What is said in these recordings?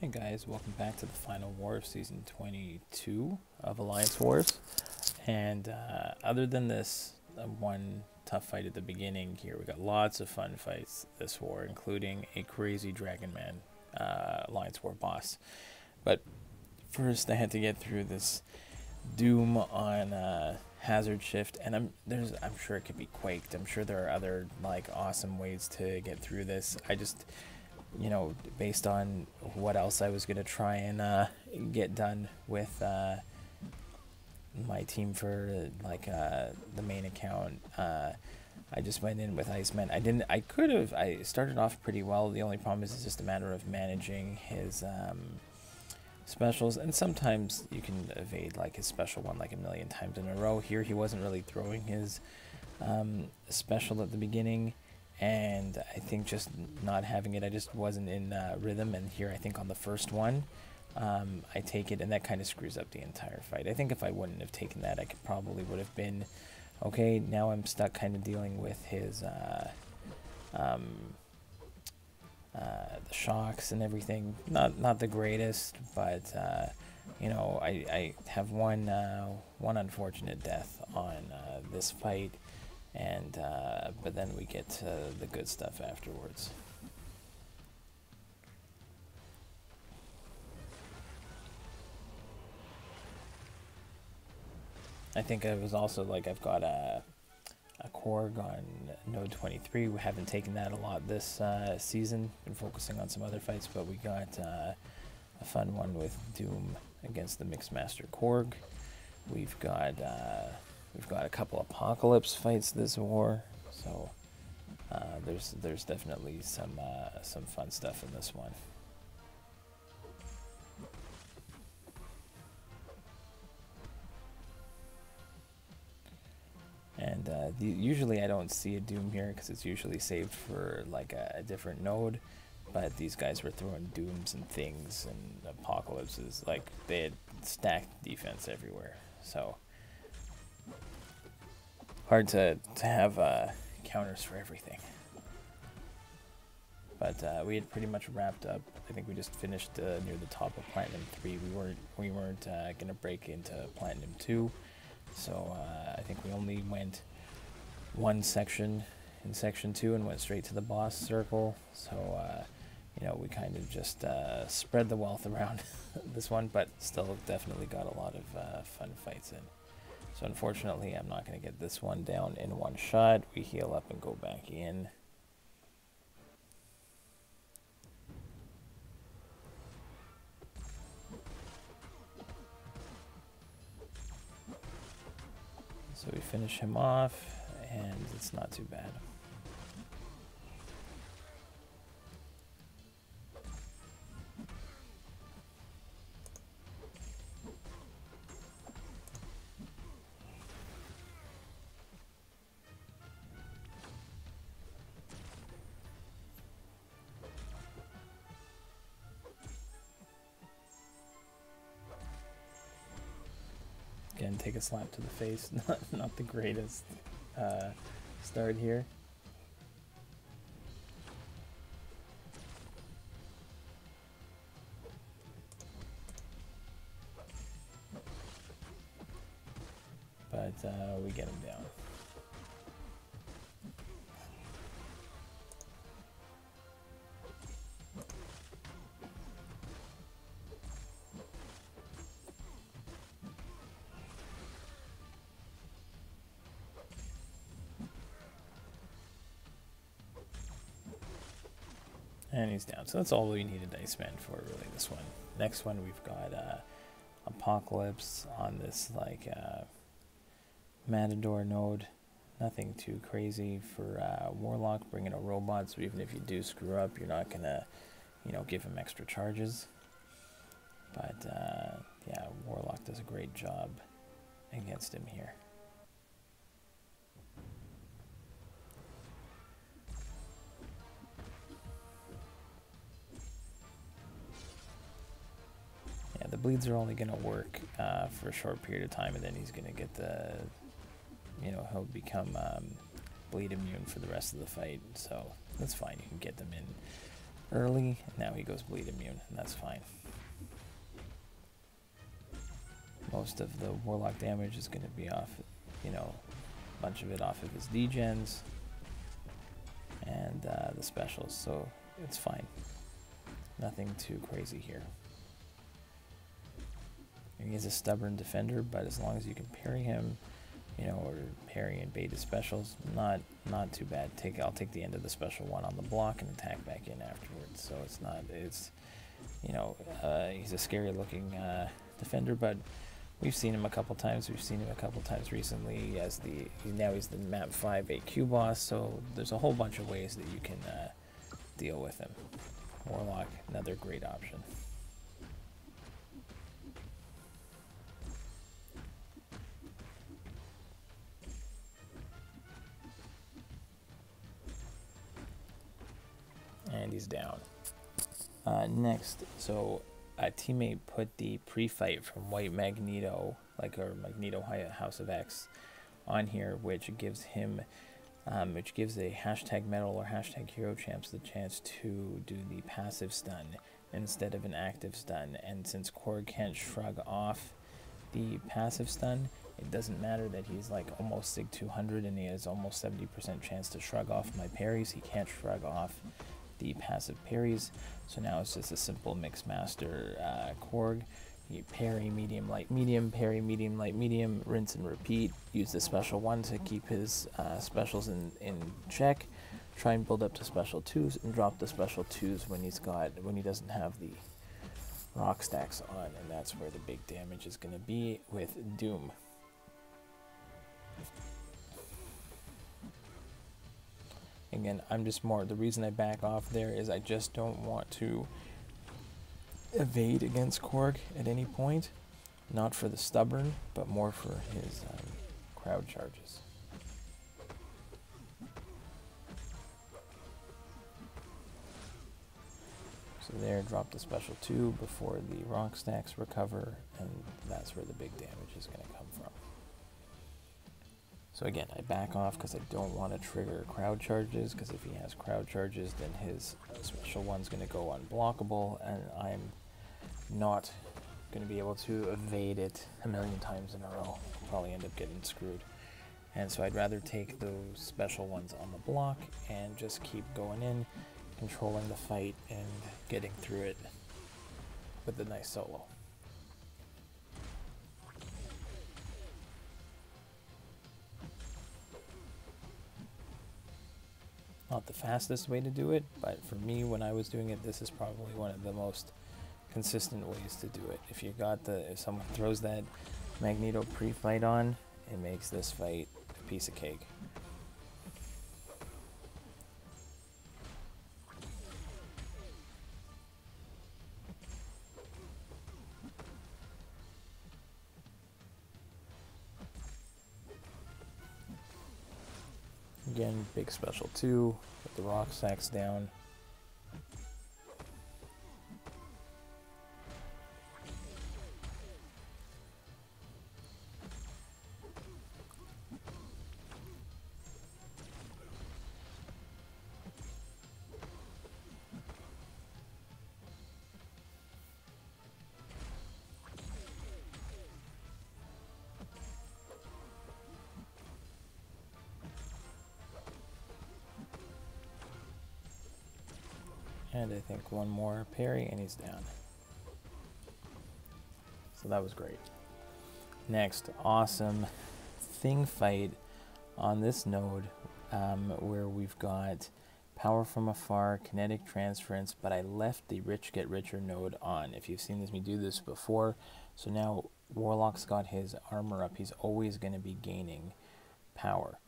Hey guys, welcome back to the final war of season 22 of Alliance Wars. And uh, other than this uh, one tough fight at the beginning here, we got lots of fun fights this war, including a crazy Dragon Man uh, Alliance War boss. But first, I had to get through this Doom on uh, Hazard Shift, and I'm there's I'm sure it could be quaked. I'm sure there are other like awesome ways to get through this. I just you know, based on what else I was going to try and uh, get done with uh, my team for like uh, the main account. Uh, I just went in with Iceman. I didn't. I could have. I started off pretty well. The only problem is it's just a matter of managing his um, specials, and sometimes you can evade like his special one like a million times in a row. Here, he wasn't really throwing his um, special at the beginning and I think just not having it, I just wasn't in uh, rhythm. And here, I think on the first one, um, I take it, and that kind of screws up the entire fight. I think if I wouldn't have taken that, I could probably would have been okay. Now I'm stuck, kind of dealing with his uh, um, uh, the shocks and everything. Not not the greatest, but uh, you know, I I have one uh, one unfortunate death on uh, this fight and uh, but then we get to the good stuff afterwards. I think I was also like I've got a a Korg on Node 23. We haven't taken that a lot this uh, season. Been focusing on some other fights, but we got uh, a fun one with Doom against the Mixmaster Korg. We've got uh, We've got a couple apocalypse fights this war, so uh, there's there's definitely some uh, some fun stuff in this one. And uh, the, usually I don't see a Doom here because it's usually saved for like a, a, different node. But these guys were throwing Dooms and things and Apocalypses. Like they had stacked defense everywhere. So hard to, to have uh, counters for everything. But uh, we had pretty much wrapped up. I think we just finished uh, near the top of Platinum 3. We weren't, we weren't uh, going to break into Platinum 2. So uh, I think we only went one section in Section 2 and went straight to the boss circle. So, uh, you know, we kind of just spread the wealth around this one, but still definitely got a lot of fun fights in. So unfortunately, I'm not going to get this one down in one shot. We heal up and go back in. So we finish him off, and it's not too bad. Again, take a slap to the face. Not, not the greatest uh, start here. And he's down. So that's all we need Iceman for, really, this one. Next one, we've got uh, Apocalypse on this, like, uh, Matador node. Nothing too crazy for uh, Warlock, bringing a robot, so even if you do screw up, you're not going to, you know, give him extra charges. But, uh, yeah, Warlock does a great job against him here. Bleeds are only going to work uh, for a short period of time, and then he's going to get the, you know, he'll become um, bleed immune for the rest of the fight. So that's fine. You can get them in early. Now he goes bleed immune, and that's fine. Most of the Warlock damage is going to be off, you know, a bunch of it off of his degens and uh, the specials, so it's fine. Nothing too crazy here. He is a stubborn defender, but as long as you can parry him, you know, or parry and bait his specials, not not too bad. Take I'll take the end of the special one on the block and attack back in afterwards. So it's not it's you know uh, he's a scary looking uh, defender, but we've seen him a couple times. We've seen him a couple times recently as the now he's the map five AQ boss. So there's a whole bunch of ways that you can uh, deal with him. Warlock, another great option. And he's down. Uh, next, so a teammate put the pre-fight from White Magneto, like our Magneto House of X, on here, which gives him, um, which gives a hashtag metal or hashtag hero champs the chance to do the passive stun instead of an active stun. And since Korg can't shrug off the passive stun, it doesn't matter that he's like almost Sig 200 and he has almost 70% chance to shrug off my parries. He can't shrug off the passive parries. So now it's just a simple Mixmaster uh, Korg. You parry, medium, light, medium, parry, medium, light, medium, rinse and repeat. Use the special one to keep his uh, specials in, in check. Try and build up to special twos and drop the special twos when he's got when he doesn't have the rock stacks on, and that's where the big damage is going to be with Doom. Again, I'm just more, the reason I back off there is I just don't want to evade against Korg at any point. Not for the stubborn, but more for his um, crowd charges. So there, drop the special two before the rock stacks recover, and that's where the big damage is going to come from. So again, I back off because I don't want to trigger crowd charges, because if he has crowd charges, then his special one's going to go unblockable, and I'm not going to be able to evade it a million times in a row. Probably end up getting screwed. And so I'd rather take those special ones on the block and just keep going in, controlling the fight, and getting through it with a nice solo. Not the fastest way to do it, but for me, when I was doing it, this is probably one of the most consistent ways to do it. If you got the, if someone throws that Magneto pre-fight on, it makes this fight a piece of cake. Again, big special two, put the rock stacks down. And I think one more parry and he's down. So that was great. Next, awesome thing fight on this node um, where we've got power from afar, kinetic transference, but I left the rich get richer node on. If you've seen this, me do this before, so now Warlock's got his armor up. He's always going to be gaining power.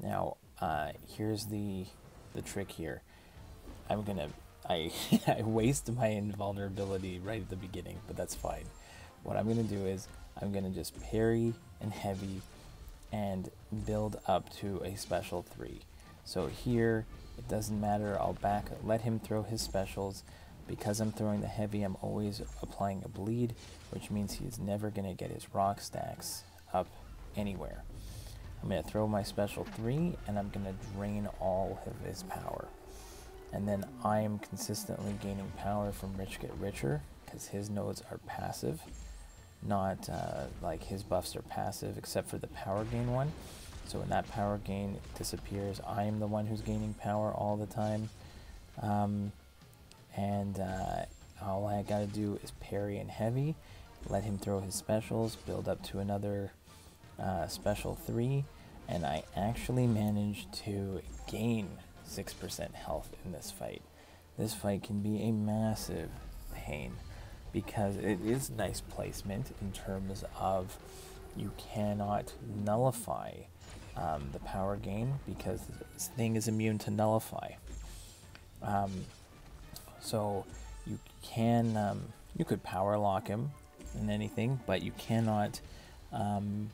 Now, uh, here's the the trick here. I'm gonna I, I waste my invulnerability right at the beginning, but that's fine. What I'm going to do is I'm going to just parry and heavy and build up to a special 3. So here, it doesn't matter, I'll back, let him throw his specials. Because I'm throwing the heavy, I'm always applying a bleed, which means he's never going to get his rock stacks up anywhere. I'm going to throw my special 3, and I'm going to drain all of his power. And then I am consistently gaining power from Rich Get Richer because his nodes are passive, not uh, like his buffs are passive except for the power gain one. So when that power gain disappears, I am the one who's gaining power all the time. Um, and uh, all I gotta do is parry and heavy, let him throw his specials, build up to another uh, special 3, and I actually managed to gain 6% health in this fight. This fight can be a massive pain because it is nice placement in terms of you cannot nullify um, the power gain because this thing is immune to nullify. Um, so you can um, you could power lock him in anything, but you cannot um,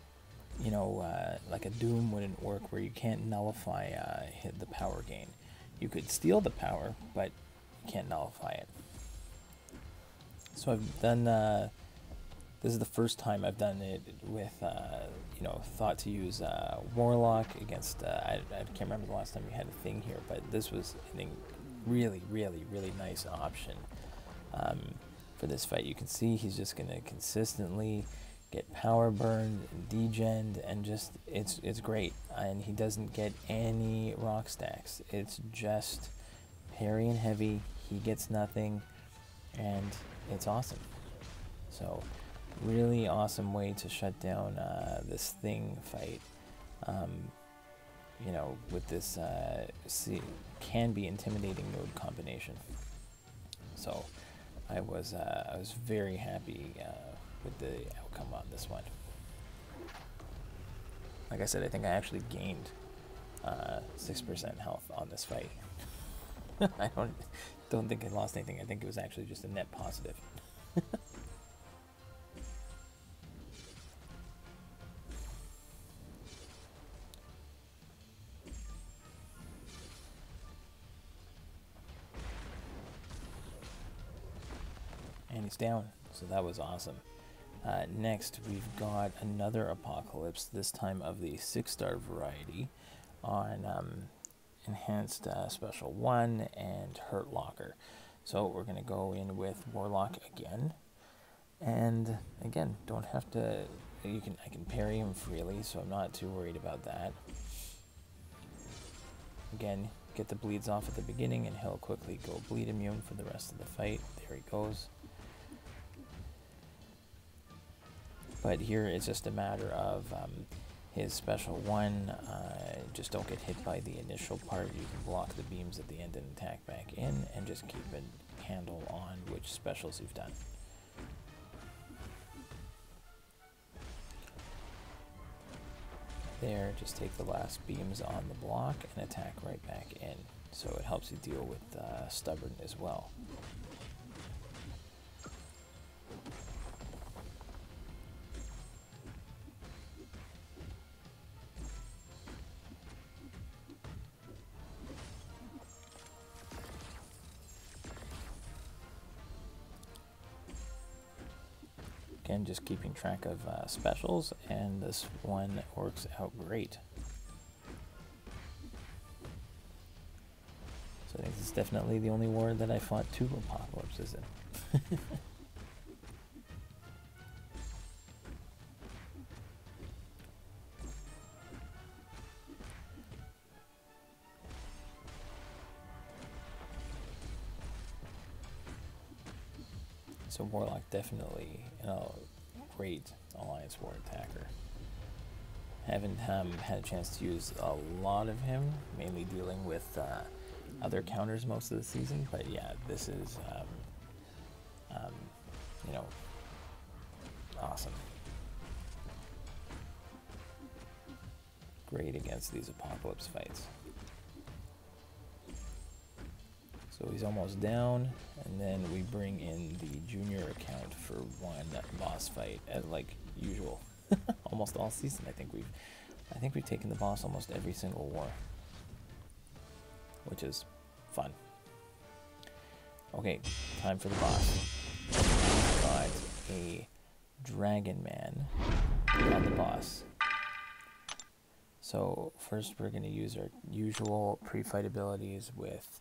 you know, uh, like a Doom wouldn't work where you can't nullify uh, the power gain. You could steal the power, but you can't nullify it. So I've done. Uh, this is the first time I've done it with, uh, you know, thought to use uh, Warlock against. Uh, I, I can't remember the last time we had a thing here, but this was a really, really, really nice option um, for this fight. You can see he's just going to consistently get power burned, degened, and just it's it's great. And he doesn't get any rock stacks. It's just parry and heavy. He gets nothing, and it's awesome. So, really awesome way to shut down uh, this thing fight. Um, you know, with this uh, see, can be intimidating mode combination. So, I was uh, I was very happy uh, with the outcome on this one. Like I said, I think I actually gained uh, six uh, percent health on this fight. I don't don't think I lost anything. I think it was actually just a net positive. and he's down, so that was awesome. Uh, next, we've got another Apocalypse, this time of the six star variety, on um, Enhanced uh, Special 1 and Hurt Locker. So we're going to go in with Warlock again. And again, don't have to. You can I can parry him freely, so I'm not too worried about that. Again, get the bleeds off at the beginning, and he'll quickly go bleed immune for the rest of the fight. There he goes. But here it's just a matter of um, his special one. Uh, just don't get hit by the initial part. You can block the beams at the end and attack back in, and just keep a handle on which specials you've done. There, just take the last beams on the block and attack right back in. So it helps you deal with uh, stubborn as well. Again, just keeping track of uh, specials, and this one works out great. So I think this is definitely the only war that I fought two apocalypses in. So Warlock definitely you know, great Alliance War attacker. Haven't um, had a chance to use a lot of him, mainly dealing with uh, other counters most of the season. But yeah, this is, um, um, you know, awesome. Great against these apocalypse fights. He's almost down, and then we bring in the junior account for one boss fight, as like usual. almost all season, I think we've, I think we've taken the boss almost every single war, which is fun. Okay, time for the boss. Got a Dragon Man on the boss. So first we're going to use our usual pre-fight abilities with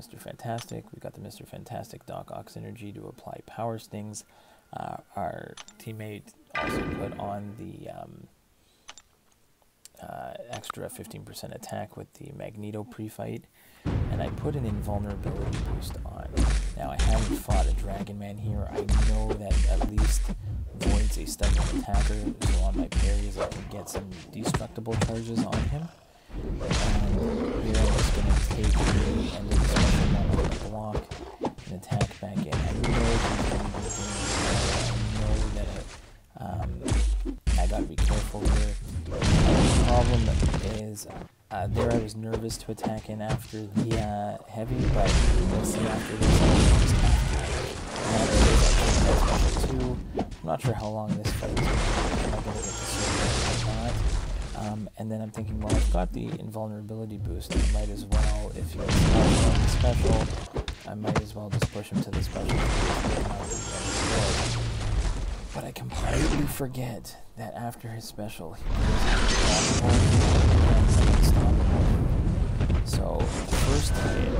Mr. Fantastic. We've got the Mr. Fantastic Doc Ock synergy to apply Power Stings. Uh, our teammate also put on the um, uh, extra 15% attack with the Magneto pre-fight, and I put an invulnerability boost on. Now I haven't fought a Dragon Man here. I know that at least voids a stubborn attacker, so on my parries I can get some destructible charges on him. And here I'm just going to take end of the special one block and attack back in. I know I know that it, um, I got to be careful here. The problem is uh, there I was nervous to attack in after the uh, heavy, but you'll see after this I to. I'm not sure how long this fight is Um, and then I'm thinking, well, I've got the invulnerability boost. I might as well, if he's not the special, I might as well just push him to the special. But I completely forget that after his special, he goes unstoppable. So, the first time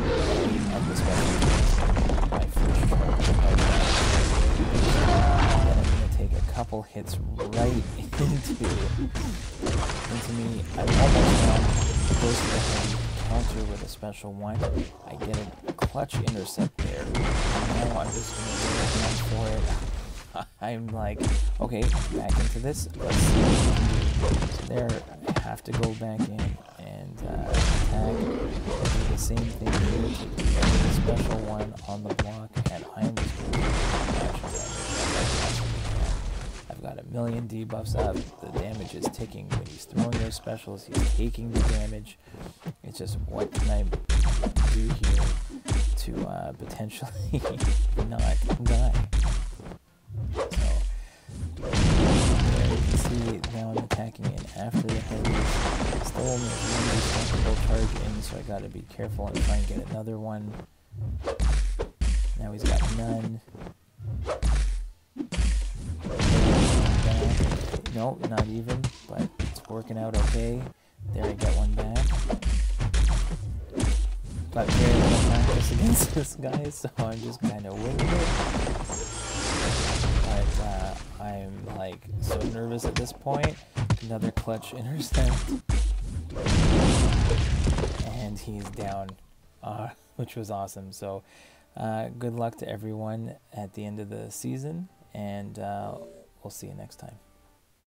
of the special, my first then I'm to take a couple hits right into into me. I almost got close to the counter with a special one. I get a clutch intercept there. Now I'm just going to go for it. I'm like, okay, back into this. Let's see. So there, I have to go back in and uh, attack. Do the same thing here. Special one on the block, million debuffs up. The damage is ticking when he's throwing those specials. He's taking the damage. It's just what can I do here to uh, potentially not die? Now I'm attacking in after the heavy. Still only one destructible charge in, so I gotta be careful and try and get another one. Now he's got none. No, not even, but it's working out okay. There I get one back. Got very little practice against this guy, so I'm just kind of winging it. But uh, I'm like so nervous at this point. Another clutch intercept. And he's down, uh, which was awesome. So uh, good luck to everyone at the end of the season, and uh, we'll see you next time.